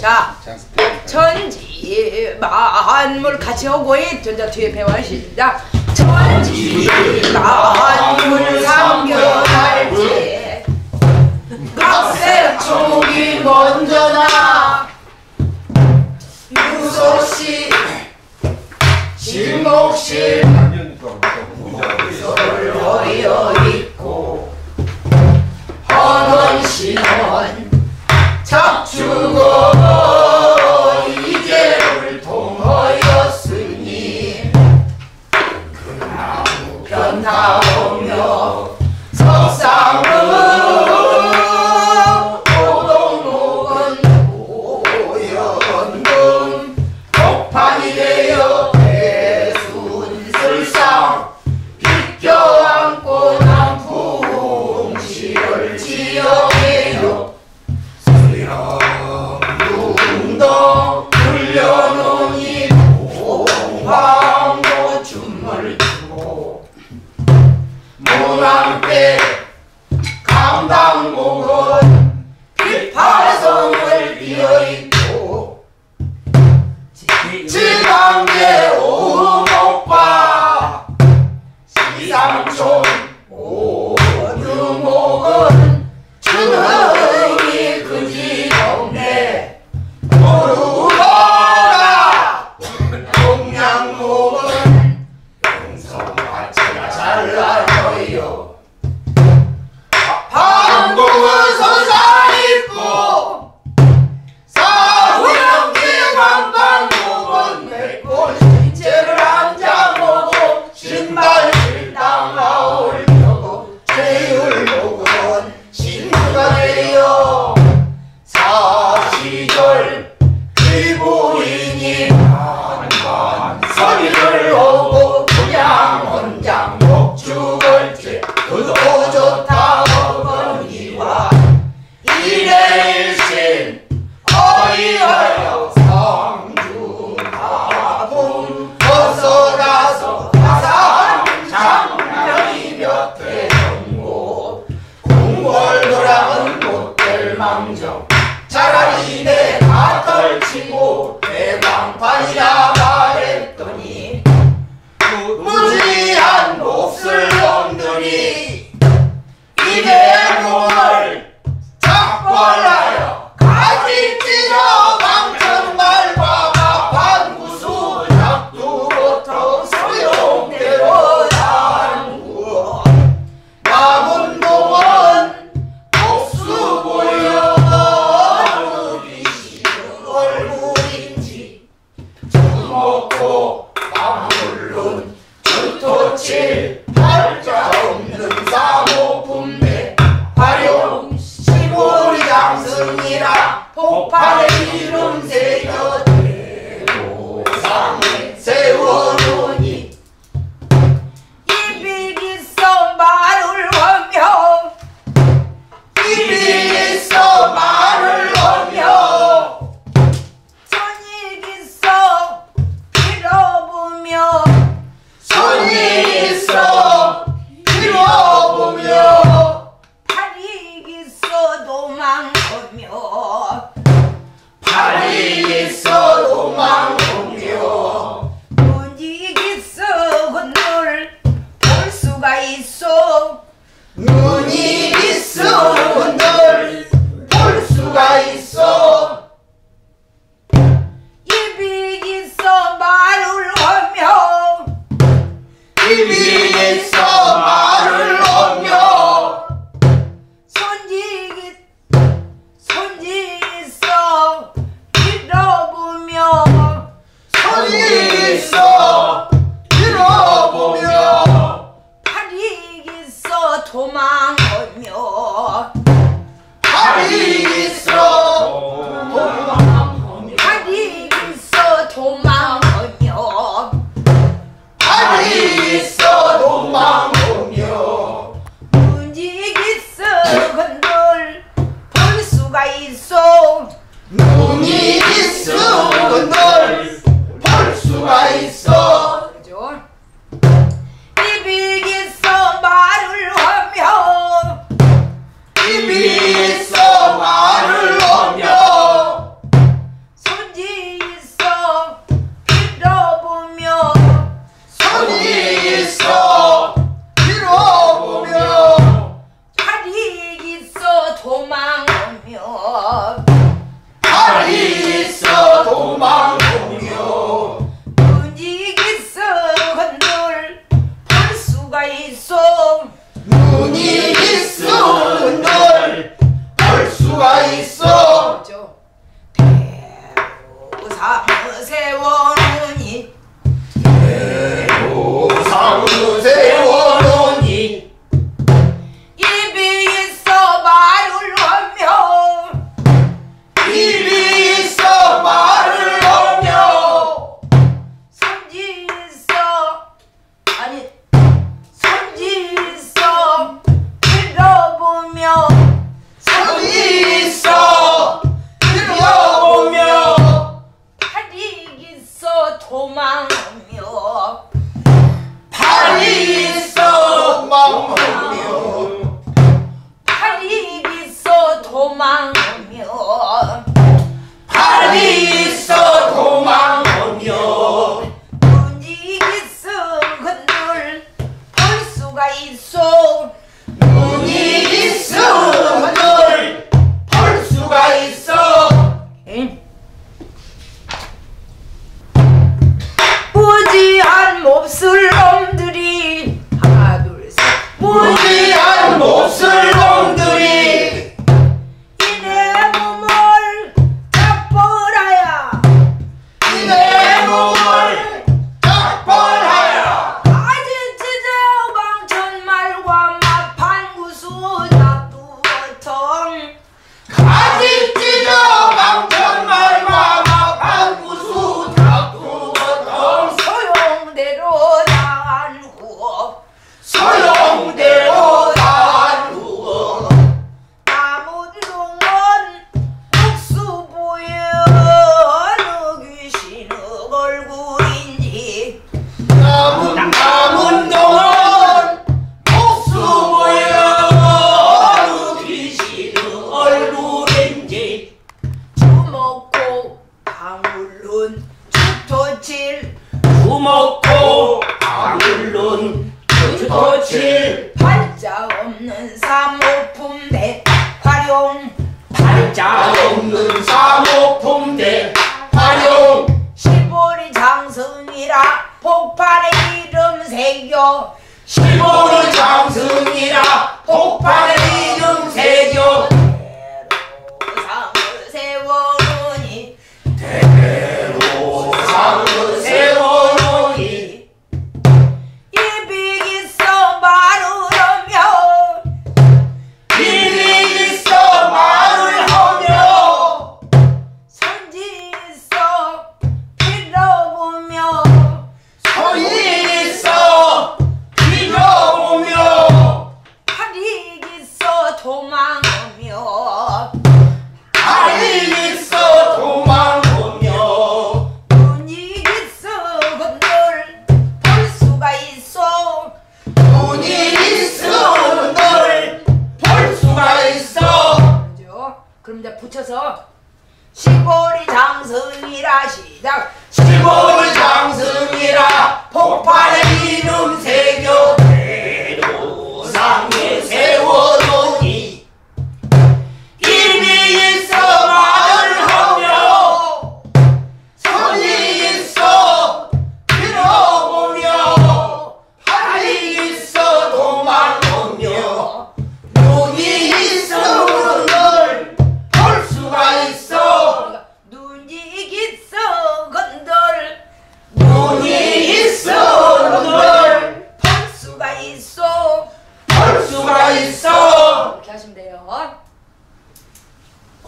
자, 천지 만물 같이 하고 전자 뒤에 배워 시작. 천지 만물 삼겨날지 각색 총이 먼저나 유소씨 진목씨 나오며 먹고 밥물론 주토치. 팔자 없는 사모품대 화룡 시골이 양승이라 폭발해. 사 세월 실 팔자 없는 사모품대. 활용. 팔자 없는 사모품대. 활용. 시보리 장승이라 폭발의 이름 새겨. 시보리 장승이라 폭발의 이름 새겨.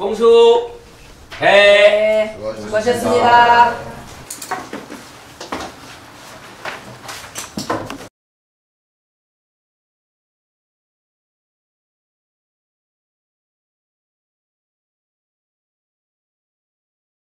공수 해 네, 수고하셨습니다. 수고하셨습니다.